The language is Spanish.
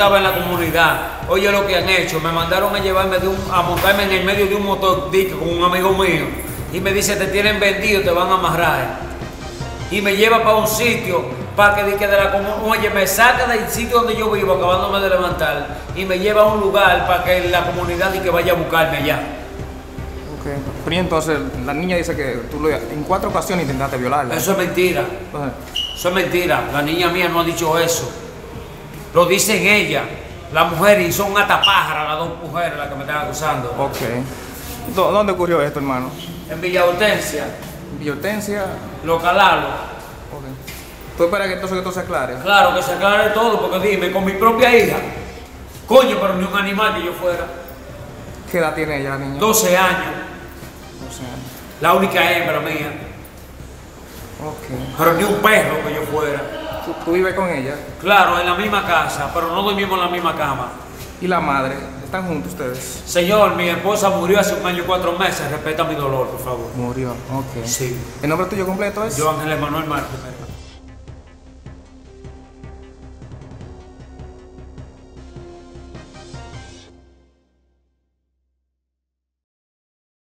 estaba en la comunidad. Oye lo que han hecho. Me mandaron a llevarme de un, a montarme en el medio de un motor con un amigo mío. Y me dice, te tienen vendido, te van a amarrar. Y me lleva para un sitio para que dique de la comunidad. Oye, me saca del sitio donde yo vivo, acabándome de levantar, y me lleva a un lugar para que la comunidad y que vaya a buscarme allá. Ok. Y entonces la niña dice que tú lo- en cuatro ocasiones intentaste violarla. Eso es mentira. Entonces, Eso es mentira. La niña mía no ha dicho eso. Lo dicen ella. La mujer y son una tapájara las dos mujeres las que me están acusando. ok. ¿Dó- ¿Dónde ocurrió esto, hermano? En Villa Hortensia, Villa Hortensia. los calalos. Ok. ¿Tú esperas que entonces que esto se aclare? Claro que se aclare todo, porque dime, con mi propia hija. Coño, pero ni un animal que yo fuera. ¿Qué edad tiene ella, la niña? 12 años, 12 años. la única hembra mía. Ok. Pero ni un perro que yo fuera. ¿Tú, tú vives con ella? Claro, en la misma casa, pero no dormimos en la misma cama. ¿Y la madre? ¿Están juntos ustedes? Señor, mi esposa murió hace un año y cuatro meses. Respeta mi dolor, por favor. Murió. Ok. Sí. ¿El nombre tuyo completo es? Yo, Ángel Emanuel Márquez.